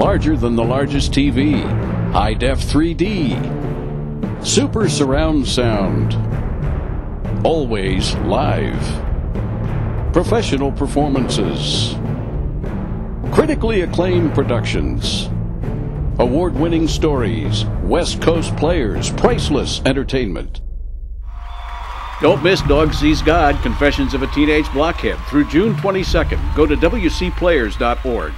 larger than the largest TV, high def 3D, super surround sound, always live, professional performances, critically acclaimed productions, award winning stories, West Coast players, priceless entertainment. Don't miss Dog Sees God Confessions of a Teenage Blockhead through June 22nd. Go to WCPlayers.org.